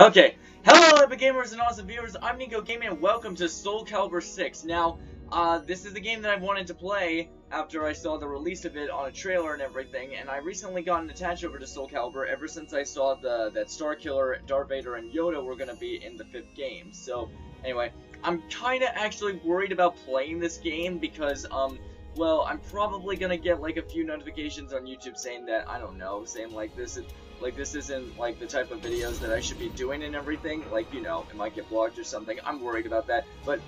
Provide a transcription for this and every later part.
Okay, hello Epic Gamers and awesome viewers, I'm Nico Gaming and welcome to Soul Calibur 6. Now, uh, this is the game that I've wanted to play after I saw the release of it on a trailer and everything, and I recently gotten attached over to Soul Calibur ever since I saw the that Star Killer, Darth Vader, and Yoda were going to be in the fifth game. So, anyway, I'm kind of actually worried about playing this game because, um, well, I'm probably going to get like a few notifications on YouTube saying that, I don't know, saying like this is like, this isn't, like, the type of videos that I should be doing and everything. Like, you know, it might get blocked or something. I'm worried about that. But,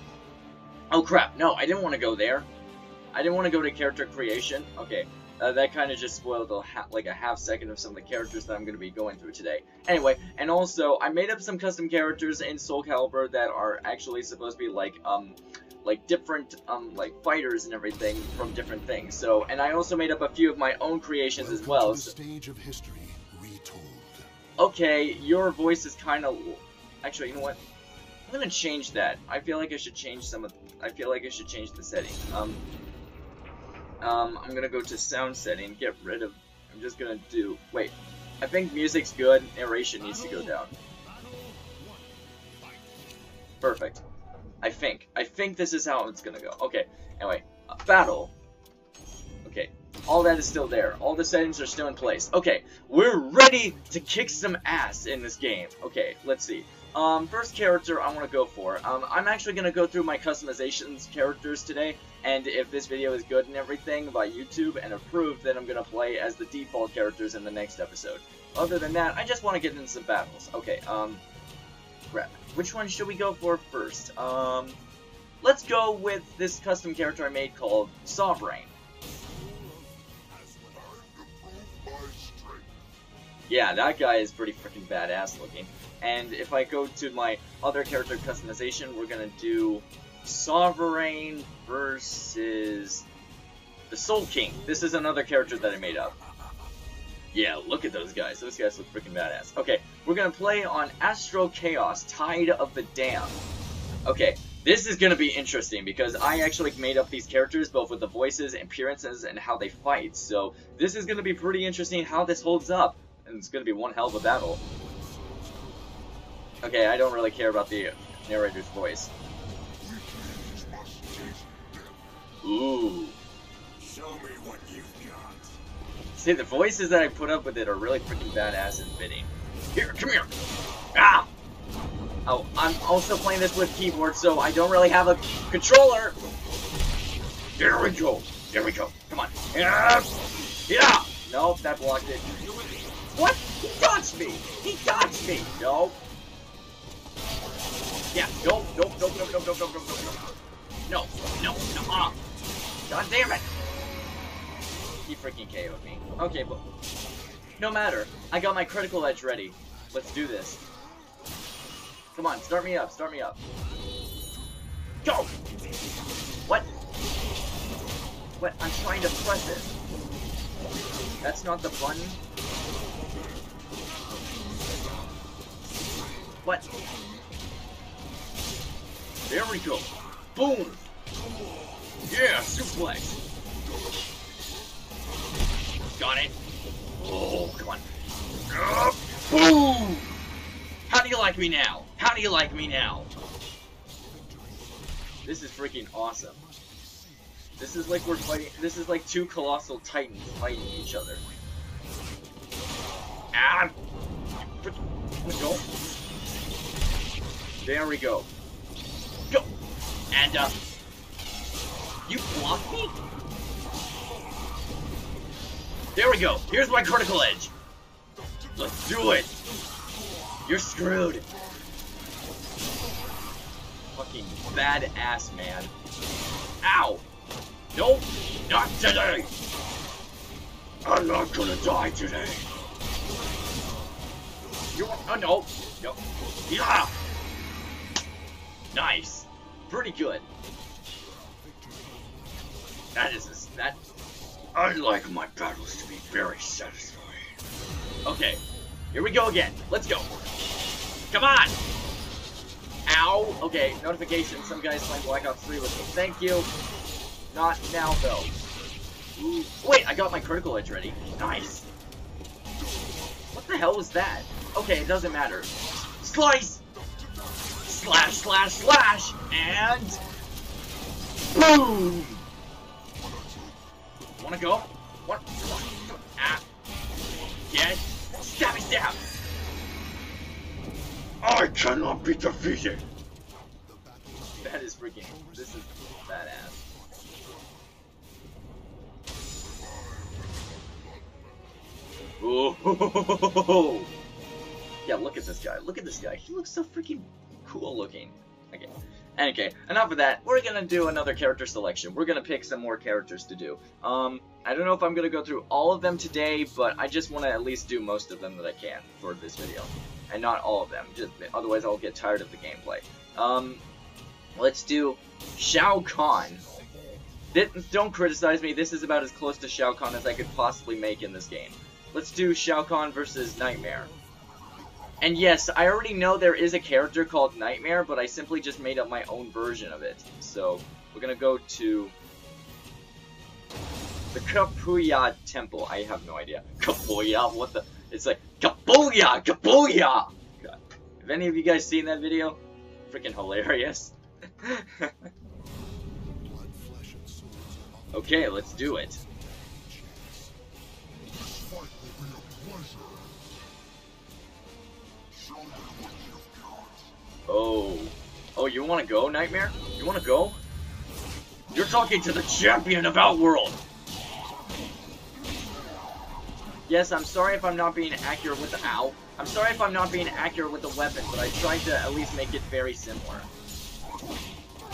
oh crap, no, I didn't want to go there. I didn't want to go to character creation. Okay, uh, that kind of just spoiled a like a half second of some of the characters that I'm going to be going through today. Anyway, and also, I made up some custom characters in Soul Calibur that are actually supposed to be, like, um, like different um like fighters and everything from different things. So, and I also made up a few of my own creations Welcome as well. So, stage of history. Okay, your voice is kind of... Actually, you know what? I'm gonna change that. I feel like I should change some of... I feel like I should change the setting. Um, um, I'm gonna go to sound setting, get rid of... I'm just gonna do... Wait. I think music's good, narration needs to go down. Perfect. I think. I think this is how it's gonna go. Okay, anyway. Battle. All that is still there. All the settings are still in place. Okay, we're ready to kick some ass in this game. Okay, let's see. Um, first character I want to go for. Um, I'm actually going to go through my customizations characters today, and if this video is good and everything by YouTube and approved, then I'm going to play as the default characters in the next episode. Other than that, I just want to get into some battles. Okay, um, crap. Which one should we go for first? Um, let's go with this custom character I made called Sovereign. Yeah, that guy is pretty freaking badass looking. And if I go to my other character customization, we're gonna do Sovereign versus the Soul King. This is another character that I made up. Yeah, look at those guys. Those guys look freaking badass. Okay, we're gonna play on Astro Chaos, Tide of the Dam. Okay, this is gonna be interesting because I actually made up these characters both with the voices, appearances, and how they fight. So this is gonna be pretty interesting how this holds up, and it's gonna be one hell of a battle. Okay, I don't really care about the narrator's voice. Ooh. Show me what you've got. See, the voices that I put up with it are really freaking badass and fitting. Here, come here. Ah! Oh, I'm also playing this with keyboard, so I don't really have a controller. There we go. There we go. Come on. Yeah. Yeah. Nope, that blocked it. What? He dodged me. He dodged me. Nope. Yeah. Nope. Nope. Nope. Nope. Nope. Nope. Nope. Nope. Nope. No. No. No. Uh. God damn it. He freaking KO'd me. Okay, but no matter. I got my critical edge ready. Let's do this. Come on, start me up, start me up. Go! What? What? I'm trying to press it. That's not the button. What? There we go. Boom! Yeah, suplex. Got it. Oh, come on. Uh, boom! How do you like me now? How do you like me now? This is freaking awesome. This is like we're fighting. This is like two colossal titans fighting each other. Ah! Go. There we go. Go. And uh, you blocked me. There we go. Here's my critical edge. Let's do it. You're screwed. Fucking badass, man. Ow. Nope. Not today. I'm not gonna die today. You want? Oh no. No. Yeah. Nice. Pretty good. That is a, that. I like my battles to be very satisfying. Okay, here we go again. Let's go. Come on! Ow! Okay, notification. Some guy's playing Black Ops 3 with me. Thank you. Not now, though. Ooh. Wait, I got my critical edge ready. Nice. What the hell was that? Okay, it doesn't matter. Slice! Slash, slash, slash! And... Boom! Wanna go? What? Ah. Get. Stabby stab! I cannot be defeated! That is freaking. This is badass. Ooh. Yeah, look at this guy. Look at this guy. He looks so freaking cool looking. Okay. Okay, enough of that. We're gonna do another character selection. We're gonna pick some more characters to do. Um, I don't know if I'm gonna go through all of them today, but I just want to at least do most of them that I can for this video. And not all of them, just otherwise I'll get tired of the gameplay. Um, let's do Shao Kahn. Don't criticize me, this is about as close to Shao Kahn as I could possibly make in this game. Let's do Shao Kahn versus Nightmare. And yes, I already know there is a character called Nightmare, but I simply just made up my own version of it. So, we're gonna go to the Kapuya Temple. I have no idea. Kapuya? What the? It's like, Kapuya! Kapuya! God. Have any of you guys seen that video? Freaking hilarious. okay, let's do it. Oh. Oh, you wanna go, Nightmare? You wanna go? You're talking to the champion of Outworld! Yes, I'm sorry if I'm not being accurate with the ow. I'm sorry if I'm not being accurate with the weapon, but I tried to at least make it very similar.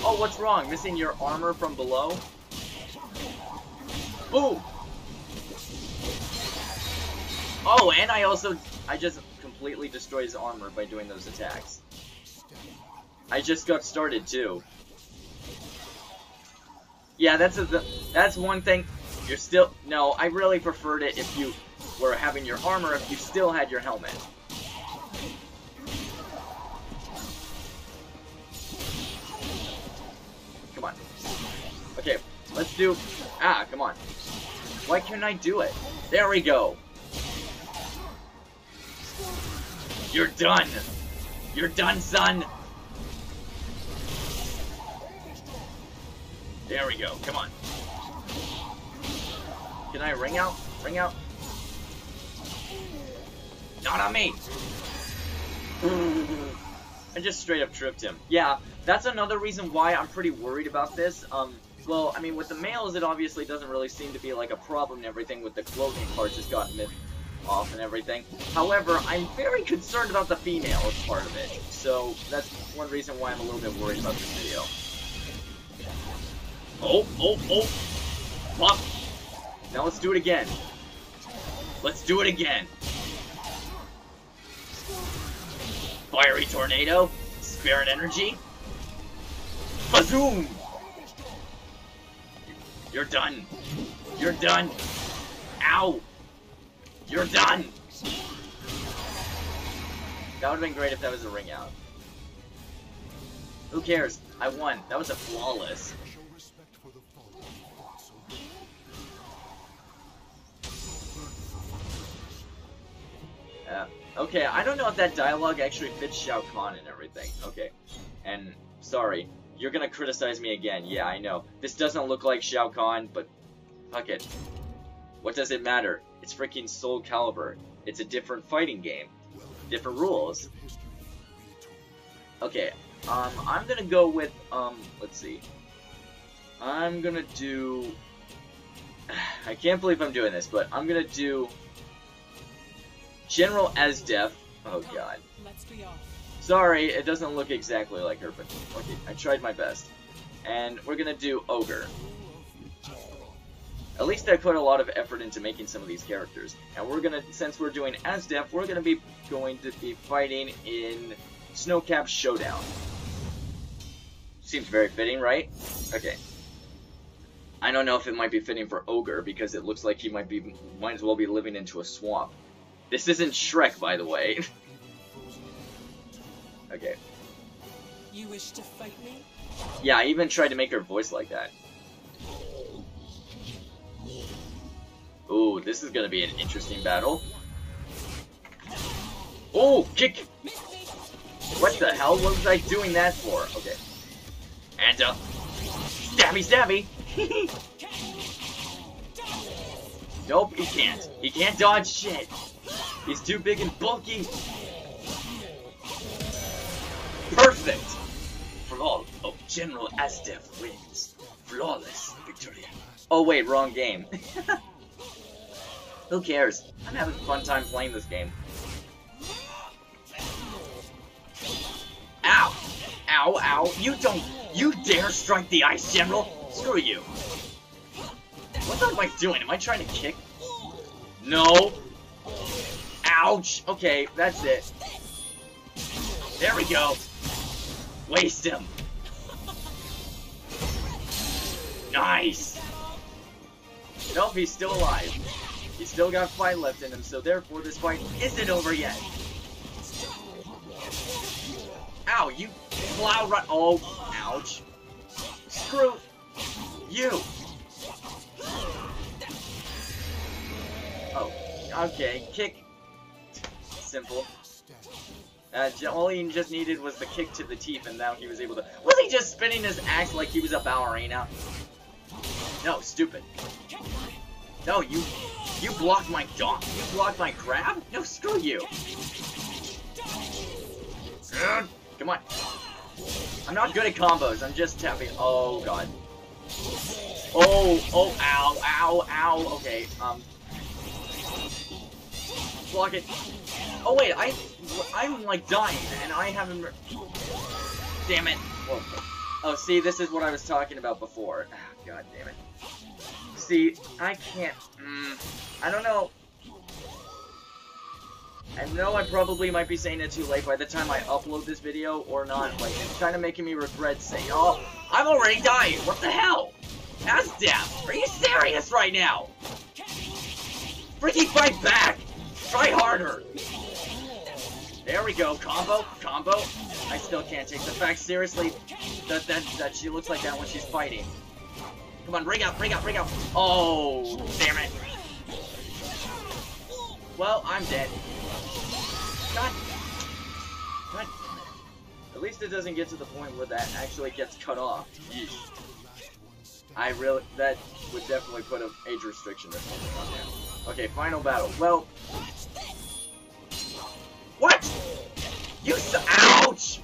Oh, what's wrong? Missing your armor from below? Boom! Oh, and I also, I just completely destroyed his armor by doing those attacks. I just got started too. Yeah, that's a, that's one thing. You're still no. I really preferred it if you were having your armor if you still had your helmet. Come on. Okay, let's do. Ah, come on. Why can't I do it? There we go. You're done. You're done, son. There we go. Come on. Can I ring out? Ring out? Not on me! I just straight up tripped him. Yeah, that's another reason why I'm pretty worried about this. Um, well, I mean, with the males, it obviously doesn't really seem to be like a problem and everything with the clothing part just got myth off and everything. However, I'm very concerned about the females part of it. So, that's one reason why I'm a little bit worried about this video. Oh, oh, oh. Pop. Now let's do it again. Let's do it again. Fiery Tornado. Spirit Energy. Bazoom! You're done. You're done. Ow! You're done! That would've been great if that was a ring out. Who cares? I won. That was a flawless. Okay, I don't know if that dialogue actually fits Shao Kahn and everything. Okay. And, sorry, you're gonna criticize me again. Yeah, I know. This doesn't look like Shao Kahn, but fuck it. What does it matter? It's freaking Soul Calibur. It's a different fighting game. Different rules. Okay, um, I'm gonna go with, um, let's see. I'm gonna do... I can't believe I'm doing this, but I'm gonna do General Esdeath. Oh god. Sorry, it doesn't look exactly like her, but okay, I tried my best. And we're gonna do Ogre. At least I put a lot of effort into making some of these characters. And we're gonna, since we're doing Esdeath, we're gonna be going to be fighting in Snowcap Showdown. Seems very fitting, right? Okay. I don't know if it might be fitting for Ogre, because it looks like he might be, might as well be living into a swamp. This isn't Shrek, by the way. okay. You wish to fight me? Yeah, I even tried to make her voice like that. Ooh, this is gonna be an interesting battle. Oh, kick! What the hell? Was I doing that for? Okay. And up. Stabby, stabby. nope, he can't. He can't dodge shit. He's too big and bulky. Perfect. For all, oh, General Esdeath wins. Flawless victory. Oh wait, wrong game. Who cares? I'm having a fun time playing this game. Ow! Ow, ow. You don't... You dare strike the Ice General? Screw you. What am I doing? Am I trying to kick? No. Ouch. Okay, that's it. There we go. Waste him. Nice. Nope, he's still alive. He's still got fight left in him, so therefore this fight isn't over yet. Ow, you plow run- Oh, ouch. Screw you. Oh, okay, kick. Simple. Uh, all he just needed was the kick to the teeth, and now he was able to- Was he just spinning his axe like he was a ballerina? No, stupid. No, you- You blocked my dog. You blocked my grab? No, screw you. Come on. I'm not good at combos. I'm just tapping. Oh, God. Oh, oh, ow, ow, ow. Okay, um. Block it. Oh, wait, I, I'm, like, dying, and I haven't... Damn it. Oh, see, this is what I was talking about before. Ah, God damn it. See, I can't... Mm, I don't know. I know I probably might be saying it too late by the time I upload this video or not. Like, it's kind of making me regret saying, oh, I'm already dying. What the hell? Death. Are you serious right now? Freaking fight back. Try harder. There we go. Combo. Combo. I still can't take the fact seriously that, that, that she looks like that when she's fighting. Come on, ring out, ring out, ring out. Oh, damn it. Well, I'm dead. God. God At least it doesn't get to the point where that actually gets cut off. Yeesh. I really, that would definitely put an age restriction on there. Okay, final battle. Well, what? You so ouch!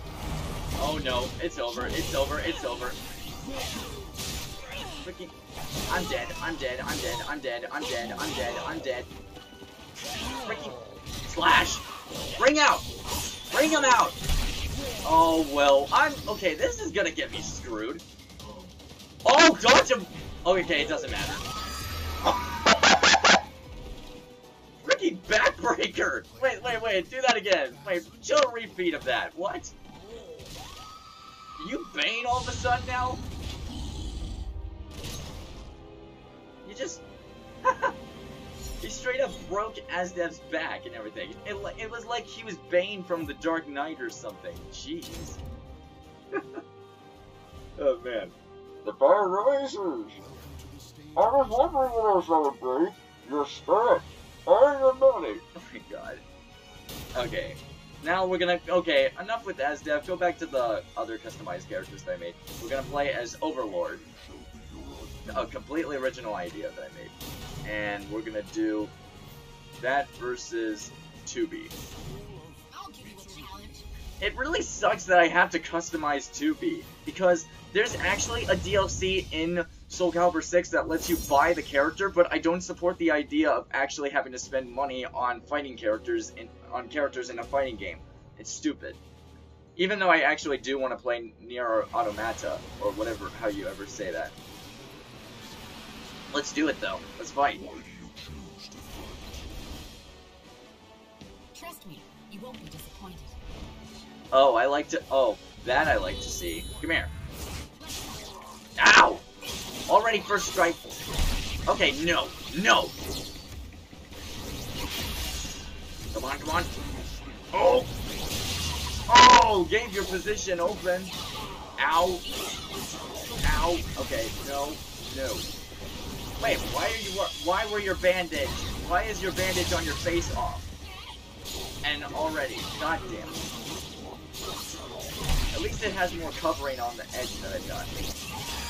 Oh no, it's over, it's over, it's over. Freaking, I'm dead, I'm dead, I'm dead, I'm dead, I'm dead, I'm dead, I'm dead. Freaking, slash! Bring out! Bring him out! Oh, well, I'm... Okay, this is gonna get me screwed. Oh, dodge him! Okay, it doesn't matter. Freaking backbreaker! Wait, wait, wait, do that again. Wait, show a repeat of that. What? You Bane all of a sudden now? You just... he straight up broke Esdeath's back and everything. It, it was like he was Bane from The Dark Knight or something. Jeez. oh, man. The bar rises. I was wondering what I was celebrate. Your spirit and your money. Oh my god. Okay. Now we're gonna... Okay, enough with Esdeath. Go back to the other customized characters that I made. We're gonna play as Overlord. A completely original idea that I made. And we're gonna do that versus 2B. I'll give you a challenge. It really sucks that I have to customize 2B, because there's actually a DLC in Soul Calibur 6 that lets you buy the character, but I don't support the idea of actually having to spend money on fighting characters in on characters in a fighting game. It's stupid. Even though I actually do want to play Nier Automata, or whatever, how you ever say that. Let's do it though. Let's fight. Trust me, you won't be disappointed. Oh, I like to. Oh, that I like to see. Come here. Ow! Already first strike. Okay, no, no. Come on, come on. Oh! Oh! Gave your position open. Ow. Ow. Okay, no, no. Wait, why are you? Why were your bandage? Why is your bandage on your face off? And already, goddamn. At least it has more covering on the edge that I've.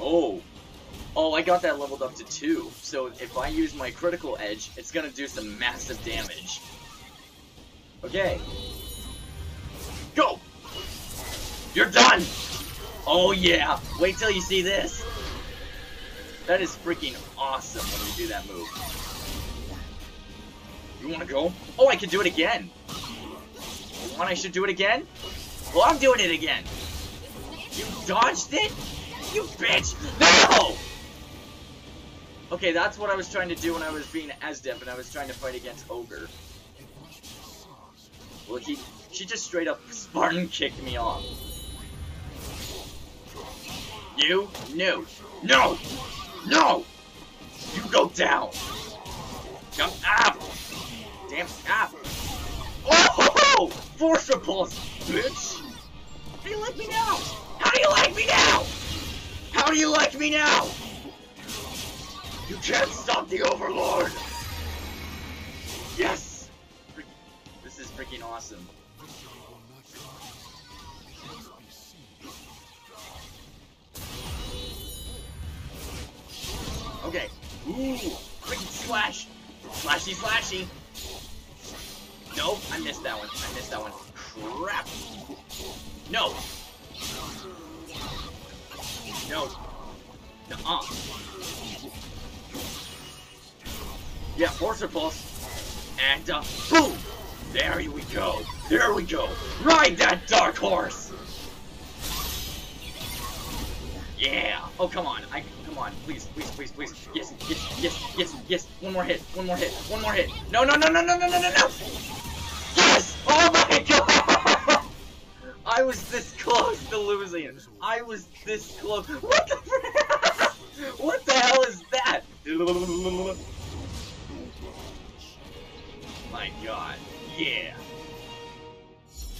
Oh. Oh, I got that leveled up to 2. So if I use my critical edge, it's gonna do some massive damage. Okay. Go! You're done! Oh yeah! Wait till you see this! That is freaking awesome when you do that move. You wanna go? Oh, I can do it again! You want I should do it again? Well, I'm doing it again! You dodged it? You bitch! No! Okay, that's what I was trying to do when I was being Esdeath and I was trying to fight against Ogre. Well, he, she just straight up Spartan kicked me off. You? No. No! No! You go down! Jump up! Damn up! Oh! Force repulse, bitch! You like me now? Do you like me now? You can't stop the Overlord! Yes! This is freaking awesome. Okay. Ooh! Freaking slash! Slashy slashy! Nope, I missed that one. I missed that one. Crap! No! No. Nuh-uh. Yeah, force repulse. And, uh, boom! There we go. There we go. Ride that dark horse! Yeah! Oh, come on. I come on. Please, please, please, please. Yes, yes, yes, yes, yes. One more hit. One more hit. One more hit. No, no, no, no, no, no, no, no, no! Yes! Oh my god! I was this close to losing. I was this close. What the frick? What the hell is that? My god. Yeah.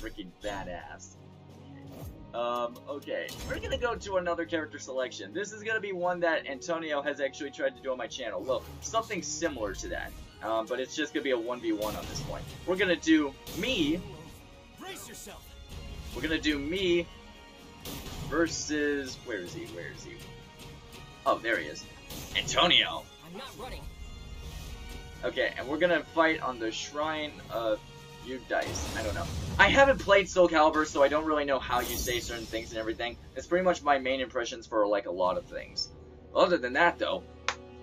Freaking badass. Um, okay. We're gonna go to another character selection. This is gonna be one that Antonio has actually tried to do on my channel. Well, something similar to that. Um, but it's just gonna be a 1v1 on this point. We're gonna do me. Brace yourself. We're gonna do me versus. Where is he? Where is he? Oh, there he is. Antonio. I'm not running. Okay, and we're gonna fight on the Shrine of Eudice. I don't know. I haven't played Soul Calibur, so I don't really know how you say certain things and everything. It's pretty much my main impressions for, like, a lot of things. Other than that, though,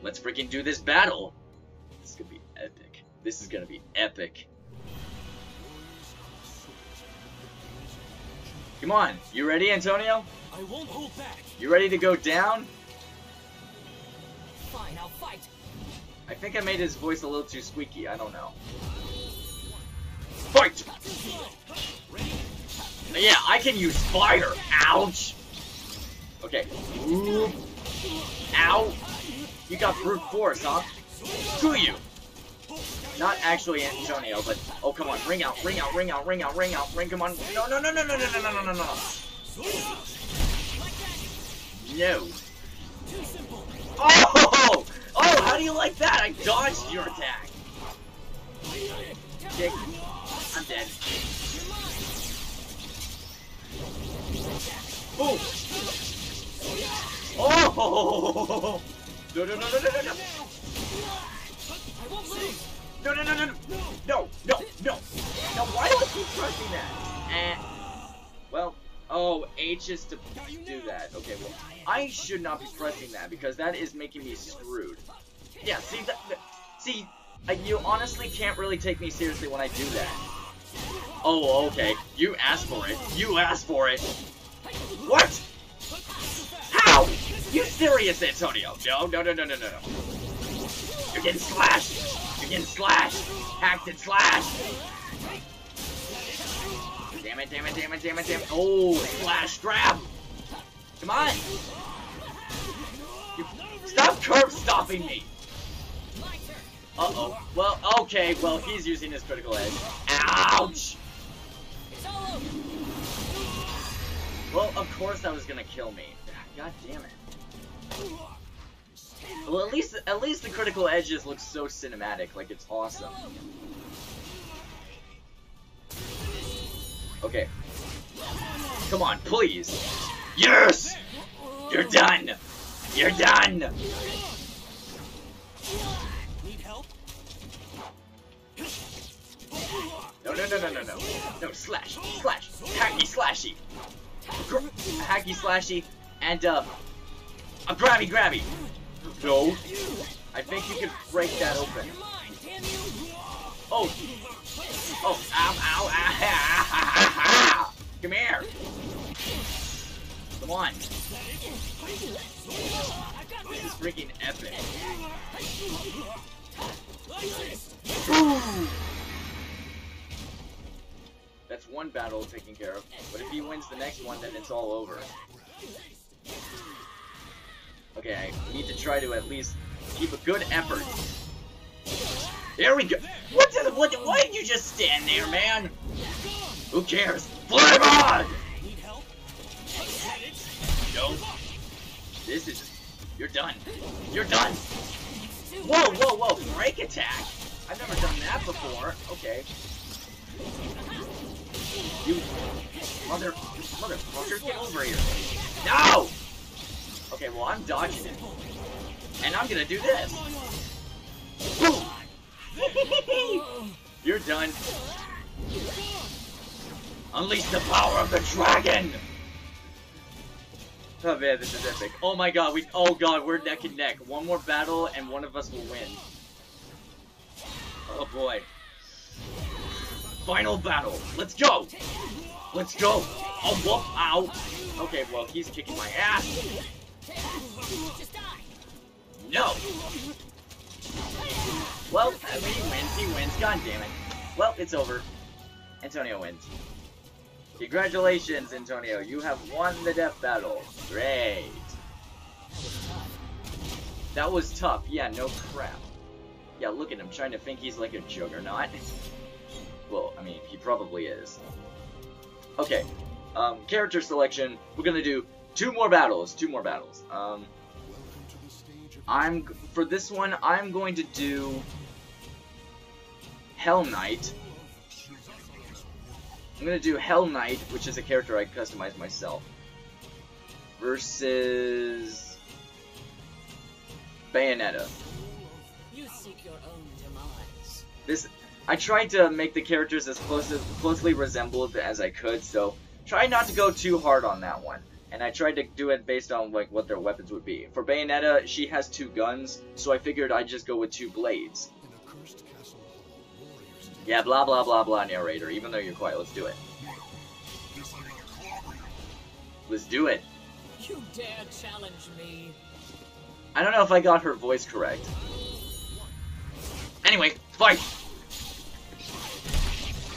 let's freaking do this battle! This is gonna be epic. This is gonna be epic. Come on, you ready, Antonio? I won't hold back. You ready to go down? Fine, I'll fight. I think I made his voice a little too squeaky, I don't know. Fight! Yeah, I can use fire! Ouch! Okay. Ooh. Ow! You got brute force, huh? Screw you! Not actually Antonio, but oh come on, ring out, ring out, ring out, ring out, ring out, ring come on. No no no no no no no no no no no no. Oh! How do you like that? I dodged your attack. Kick. I'm dead. Boom! Oh! No, no, no, no, no, no, no! No, no, no, no, no! No, no, no! No, why do I keep pressing that? Eh. Well, oh, H is to do that. Okay, well, I should not be pressing that because that is making me screwed. Yeah, see, that, see, uh, you honestly can't really take me seriously when I do that. Oh, okay. You asked for it. You asked for it. What? How? You serious, Antonio? No, no, no, no, no, no, no. You're getting slashed. You're getting slashed. Hacked and slashed. Damn it, damn it, damn it, damn it, damn it. Oh, slash grab. Come on. You, stop curb stopping me. Uh-oh. Well, okay, well, he's using his critical edge. Ouch! Well, of course that was gonna kill me. God damn it. Well, at least, at least the critical edges look so cinematic, like it's awesome. Okay. Come on, please. Yes! You're done! You're done! No, no, no, no, slash, slash, hacky slashy. Gr hacky slashy, and, uh, a grabby grabby. No. I think you can break that open. Oh. Oh, ow, ow, ah. Come here. Come on. This is freaking epic. Ooh. That's one battle taken care of. But if he wins the next one, then it's all over. Okay, I need to try to at least keep a good effort. There we go. What did what? Why did you just stand there, man? Who cares? Flame on! No. This is. You're done. You're done. Whoa, whoa, whoa! Break attack. I've never done that before. Okay. You mother motherfucker, get over here. No! Okay, well I'm dodging it. And I'm gonna do this. Boom! You're done. Unleash the power of the dragon! Oh man, this is epic. Oh my god, we- oh god, we're neck and neck. One more battle and one of us will win. Oh boy. Final battle. Let's go! Let's go! Oh, whoop! Okay, well, he's kicking my ass. No! Well, he wins, he wins. God damn it. Well, it's over. Antonio wins. Congratulations, Antonio. You have won the death battle. Great. That was tough. Yeah, no crap. Yeah, look at him trying to think he's like a juggernaut. well, I mean, he probably is. Okay. Um, character selection. We're gonna do two more battles. Two more battles. Um, Welcome to the stage of I'm for this one. I'm going to do Hell Knight. I'm gonna do Hell Knight, which is a character I customized myself, versus Bayonetta. You seek your own demise. This I tried to make the characters as close as closely resembled as I could, so try not to go too hard on that one. And I tried to do it based on like what their weapons would be. For Bayonetta, she has two guns, so I figured I'd just go with two blades. in a cursed castle hall. Warriors take Yeah, blah blah blah blah narrator, even though you're quiet, let's do it. this I'm gonna clobber you. Let's do it. You dare challenge me? I don't know if I got her voice correct. Anyway, fight!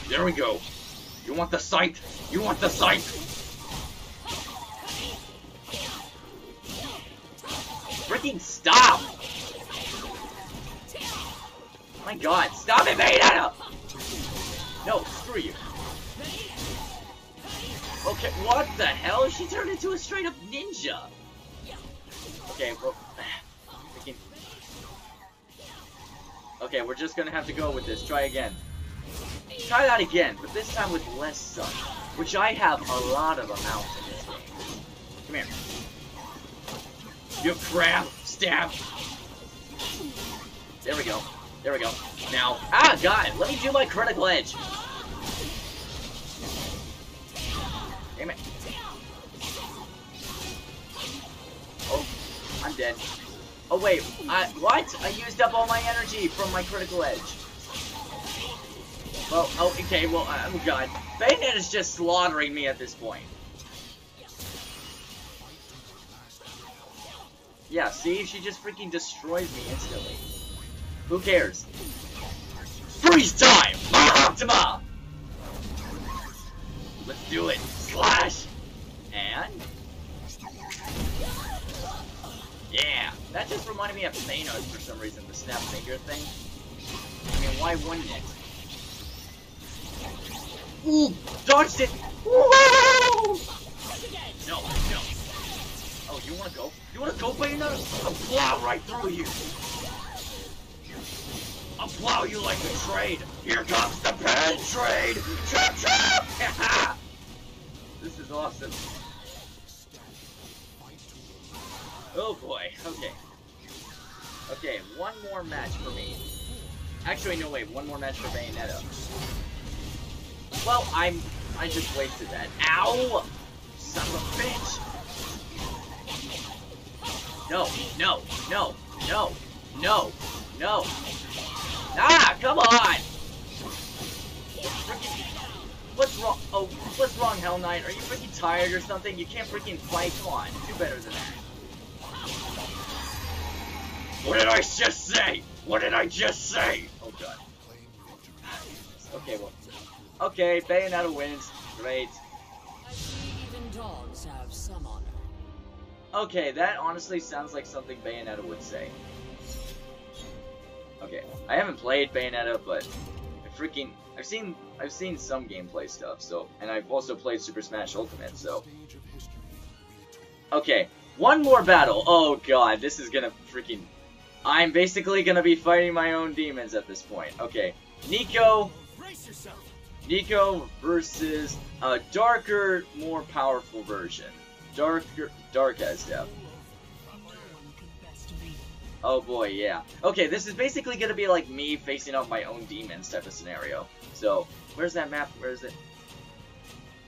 There we go. You want the sight? You want the sight? Freaking stop! Oh my god, stop it, Bayonetta! No, screw you. Okay, what the hell? She turned into a straight up ninja! Okay, well... Okay, we're just gonna have to go with this. Try again. Try that again, but this time with less sun. Which I have a lot of amounts in this game. Come here. You crap! Stab! There we go. There we go. Now, ah, God, let me do my critical edge. Damn it. Oh, I'm dead. Oh wait, I what? I used up all my energy from my critical edge. Well, oh, okay, well, oh god. Bayonetta is just slaughtering me at this point. Yeah, see? She just freaking destroys me instantly. Who cares? Freeze time! Optima! Let's do it. Slash! And... Yeah, that just reminded me of Thanos for some reason, the snap finger thing. I mean, why wouldn't it? Ooh, dodged it! Woo! No, no. Oh, you wanna go? You wanna go, Bayonetta? I'll plow right through you. I'll plow you like a trade. Here comes the pen trade. Chop chop. this is awesome. Oh boy. Okay. Okay, one more match for me. Actually, no wait, one more match for Bayonetta. Well, I'm I just wasted that. Ow! Son of a bitch! No, no, no, no, no, no. Ah, come on! What's wrong? Oh, what's wrong, Hell Knight? Are you freaking tired or something? You can't freaking fight. Come on, do better than that. What did I just say? What did I just say? Oh god. Okay, well. Okay, Bayonetta wins. Great. Okay, that honestly sounds like something Bayonetta would say. Okay, I haven't played Bayonetta, but I freaking I've seen I've seen some gameplay stuff, so and I've also played Super Smash Ultimate, so okay, one more battle. Oh god, this is gonna freaking I'm basically gonna be fighting my own demons at this point. Okay, Nico Brace yourself. Nico versus a darker, more powerful version. Darker, dark as death. Oh boy, yeah. Okay, this is basically gonna be like me facing off my own demons type of scenario. So, where's that map? Where is it?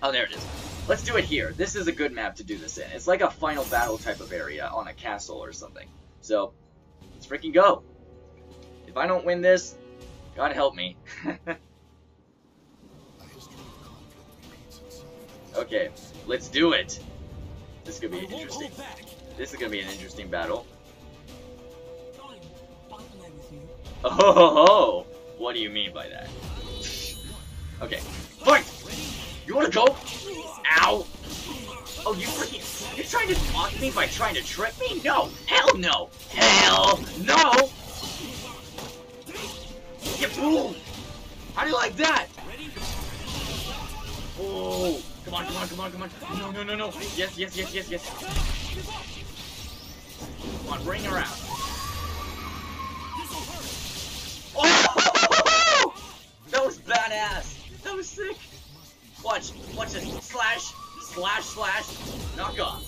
Oh, there it is. Let's do it here. This is a good map to do this in. It's like a final battle type of area on a castle or something. So, let's freaking go. If I don't win this, God help me. Okay, let's do it. This is gonna be interesting. This is gonna be an interesting battle. Fine. I'll play with you. Oh, ho, ho, ho. what do you mean by that? Okay, fight! You wanna go? Ow! Oh, you freaking! You're trying to mock me by trying to trick me? No! Hell no! Hell no! You fool! How do you like that? Oh, come on, come on, come on, come on. No, no, no, no. Yes, yes, yes, yes, yes. Come on, bring her out. Oh! That was badass. That was sick. Watch, watch this. Slash, slash, slash. Knock off.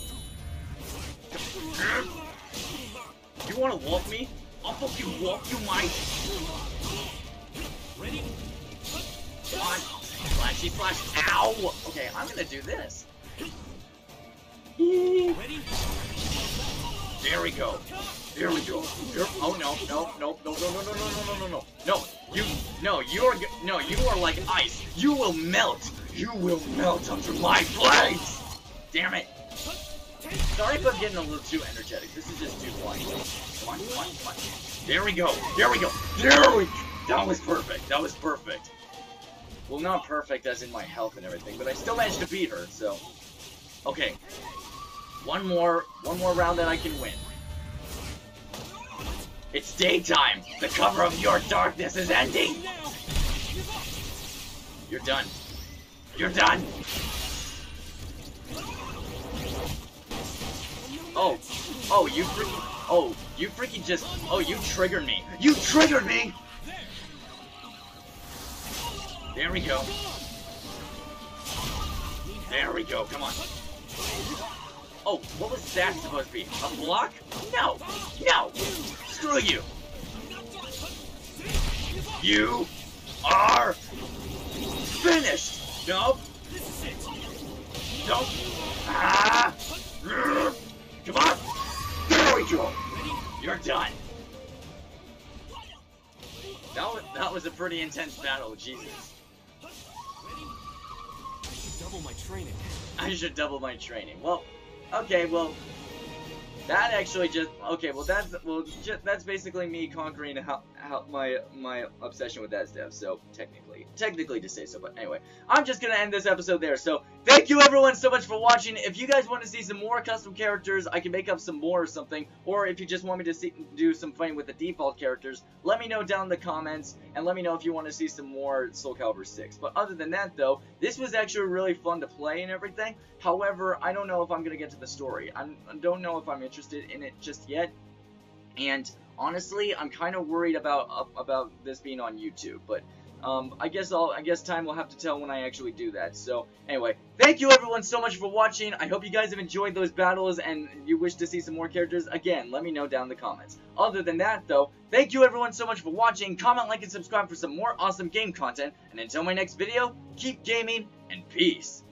You wanna walk me? I'll fucking walk you, Mike. Ready? Come on. Flashy flash. Ow! Okay, I'm gonna do this. Ready? There we go. There we go. There- oh no, no, no, no, no, no, no, no, no, no, no, no. No, you, no, you are, no, you are like ice. You will melt. You will melt under my blades. Damn it. Sorry if I'm getting a little too energetic. This is just too fun. Come on, come on, come on. There we go. There we go. There we. That was perfect. That was perfect. Well, not perfect as in my health and everything, but I still managed to beat her. So, okay. One more, one more round that I can win. It's daytime. The cover of your darkness is ending. You're done. You're done. Oh, oh, you freaking, oh, you freaking just, oh, you triggered me. You triggered me. There we go. There we go. Come on. Oh, what was that supposed to be? A block? No. No. Screw you. You are finished. No. No. Ah. Come on. There we go. You're done. That was, that was a pretty intense battle, Jesus. Double my training. I should double my training. Well, okay, well, that actually just okay. Well, that's well, ju- that's basically me conquering how, my my obsession with that stuff. So technically, technically to say so, but anyway, I'm just gonna end this episode there. So thank you everyone so much for watching. If you guys want to see some more custom characters, I can make up some more or something. Or if you just want me to see, do some fighting with the default characters, let me know down in the comments and let me know if you want to see some more Soul Calibur 6. But other than that, though, this was actually really fun to play and everything. However, I don't know if I'm gonna get to the story. I'm, I don't know if I'm interested in it just yet. And honestly, I'm kind of worried about uh, about this being on YouTube, but um, I guess I'll I guess time will have to tell when I actually do that. So anyway, thank you everyone so much for watching. I hope you guys have enjoyed those battles and you wish to see some more characters. Again, let me know down in the comments. Other than that, though, thank you everyone so much for watching. Comment, like, and subscribe for some more awesome game content. And until my next video, keep gaming and peace.